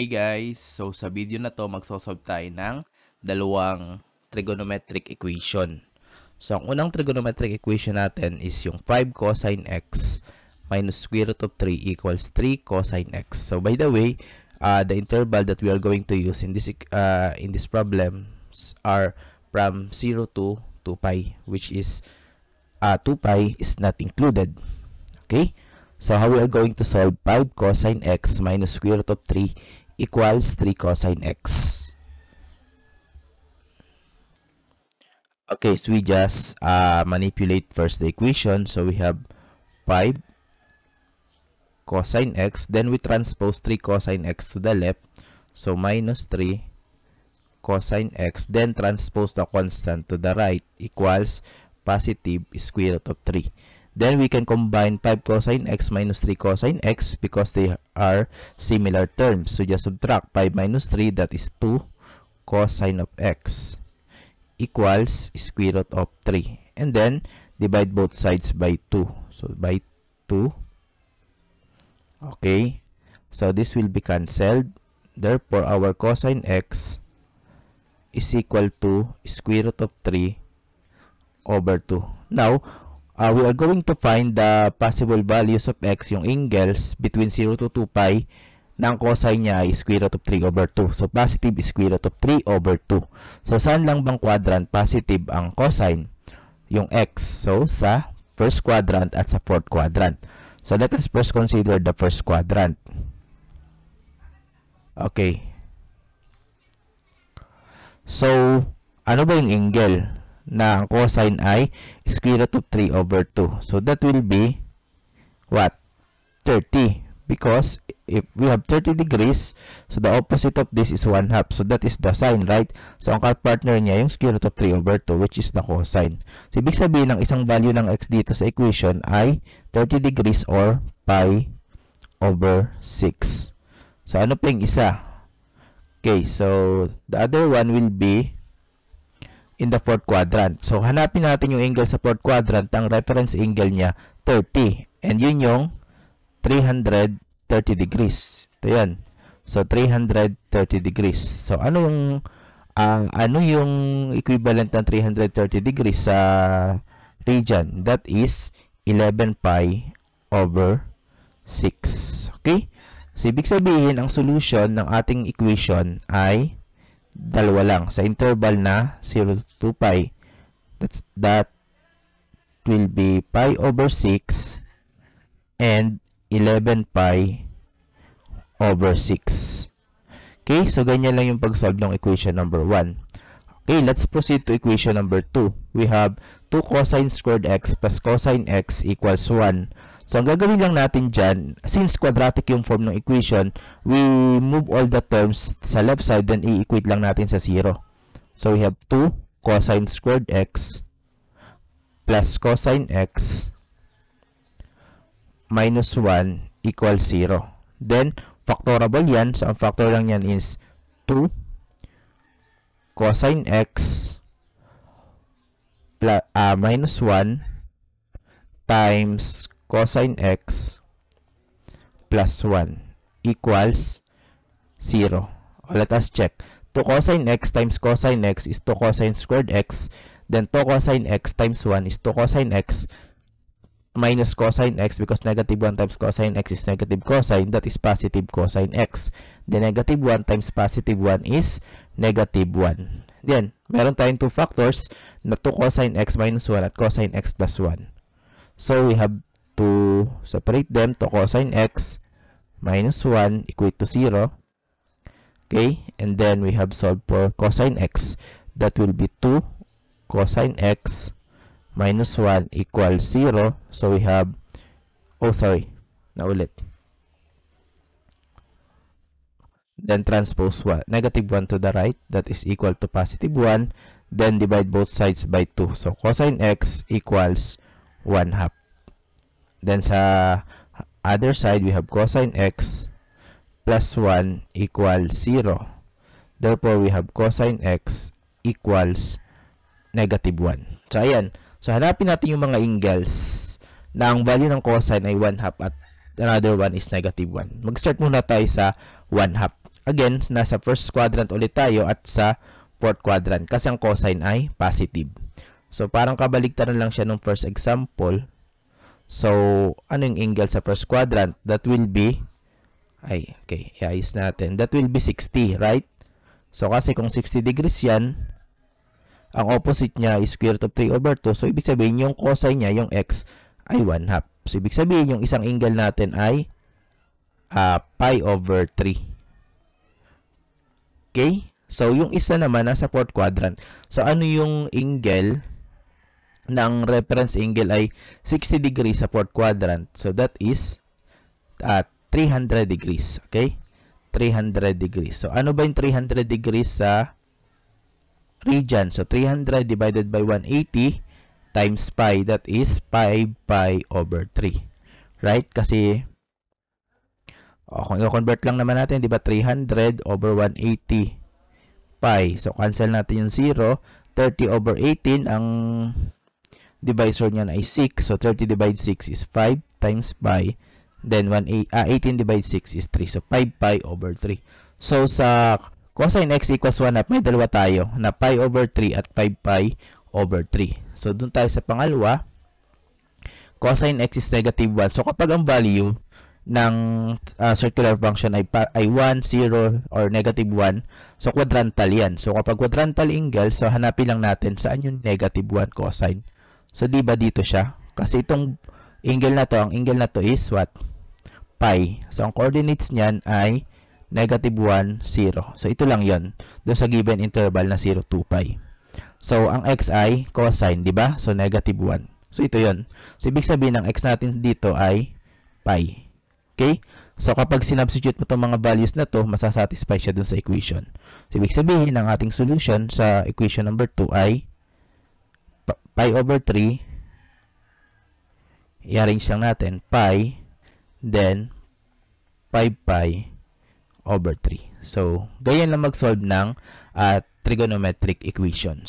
Hey guys, so sa video na to magsosolve tayo ng dalawang trigonometric equation. So ang unang trigonometric equation natin is yung 5 cosine x minus square root of 3 equals 3 cosine x. So by the way, uh, the interval that we are going to use in this uh, in this problem are from 0 to 2 pi which is uh, 2 pi is not included. Okay? So how we are going to solve 5 cosine x minus square root of 3 equals 3 cosine x. Okay, so we just uh, manipulate first the equation. So we have 5 cosine x. Then we transpose 3 cosine x to the left. So minus 3 cosine x. Then transpose the constant to the right equals positive square root of 3. Then we can combine 5 cosine x minus 3 cosine x because they are similar terms. So just subtract 5 minus 3 that is 2 cosine of x equals square root of 3. And then divide both sides by 2. So by 2. Okay. So this will be cancelled. Therefore our cosine x is equal to square root of 3 over 2. Now, uh, we are going to find the possible values of x, yung angles between 0 to 2 pi, na ang cosine niya ay square root of 3 over 2. So, positive is square root of 3 over 2. So, saan lang bang quadrant positive ang cosine? Yung x. So, sa first quadrant at sa fourth quadrant. So, let us first consider the first quadrant. Okay. So, ano ba yung angle? Na ang cosine ay square root of 3 over 2. So that will be what? 30. Because if we have 30 degrees, so the opposite of this is 1 half. So that is the sine, right? So ang partner niya yung square root of 3 over 2 which is the cosine. So ibig sabihin ng isang value ng x dito sa equation ay 30 degrees or pi over 6. So ano pa yung isa? Okay, so the other one will be in the fourth quadrant. So, hanapin natin yung angle sa fourth quadrant. Ang reference angle niya, 30. And yun yung 330 degrees. Ito yan. So, 330 degrees. So, ano yung uh, ano yung equivalent ng 330 degrees sa region? That is 11 pi over 6. Okay? So, ibig sabihin, ang solution ng ating equation ay dalawa lang. Sa interval na 0 to 2 pi that's that will be pi over 6 and 11 pi over 6 okay so ganyan lang yung pag-solve ng equation number 1 okay let's proceed to equation number 2 we have 2 cosine squared x plus cosine x equals 1 So, ang gagawin lang natin dyan, since quadratic yung form ng equation, we move all the terms sa left side, then i-equate lang natin sa 0. So, we have 2 cosine squared x plus cosine x minus 1 equals 0. Then, factorable yan. So, ang factor lang yan is 2 cosine x plus, uh, minus 1 times cosine x plus 1 equals 0. O, let us check. 2 cosine x times cosine x is 2 cosine squared x. Then 2 cosine x times 1 is 2 cosine x minus cosine x because negative 1 times cosine x is negative cosine. That is positive cosine x. The negative 1 times positive 1 is negative 1. Then, meron tayong 2 factors na 2 cosine x minus 1 at cosine x plus 1. So, we have to separate them to cosine x minus 1 equate to 0. Okay, and then we have solved for cosine x. That will be 2 cosine x minus 1 equals 0. So we have, oh sorry, naulit. Then transpose 1, negative 1 to the right, that is equal to positive 1. Then divide both sides by 2. So cosine x equals 1 half. Then sa other side, we have cosine x plus 1 equals 0. Therefore, we have cosine x equals negative 1. So, ayan. So, hanapin natin yung mga angles na ang value ng cosine ay 1 half at another one is negative 1. Mag-start muna tayo sa 1 half. again, nasa first quadrant ulit tayo at sa fourth quadrant kasi ang cosine ay positive. So, parang kabaligtaran lang siya nung first example. So, ano yung angle sa first quadrant? That will be, ay, okay, iayos natin. That will be 60, right? So, kasi kung 60 degrees yan, ang opposite niya is square root of 3 over 2. So, ibig sabihin, yung cosine niya, yung x, ay 1 half. So, ibig sabihin, yung isang angle natin ay uh, pi over 3. Okay? So, yung isa naman, nasa fourth quadrant. So, ano yung angle ng reference angle ay 60 degrees sa fourth quadrant. So, that is uh, 300 degrees. Okay? 300 degrees. So, ano ba yung 300 degrees sa region. So, 300 divided by 180 times pi, that is 5 pi over 3. Right? Kasi, oh, kung i-convert lang naman natin, di ba, 300 over 180 pi. So, cancel natin yung 0. 30 over 18, ang divisor niyan ay 6. So, 30 divided 6 is 5 times pi. Then, 1, uh, 18 divided 6 is 3. So, 5 pi over 3. So, sa cosine x equals 1 half, may dalawa tayo na pi over 3 at 5 pi over 3. So, dun tayo sa pangalawa, cosine x is negative 1. So, kapag ang value ng uh, circular function ay, ay 1, 0, or negative 1, so quadrantal yan. So, kapag quadrantal angle, so hanapin lang natin saan yung negative 1 cosine. So, di ba dito siya? Kasi itong angle na to, ang angle na to is what? Pi. So, ang coordinates niyan ay negative 1, 0. So, ito lang yon doon sa given interval na 0, 2 pi. So, ang x ay cosine, di ba? So, negative 1. So, ito yon So, ibig sabihin ng x natin dito ay pi. Okay? So, kapag sinubstitute mo itong mga values na to, masasatisfy siya dun sa equation. So, ibig sabihin, ang ating solution sa equation number 2 ay pi over 3 i-arrange lang natin pi then 5 pi over 3. So, ganyan lang mag-solve ng uh, trigonometric equations.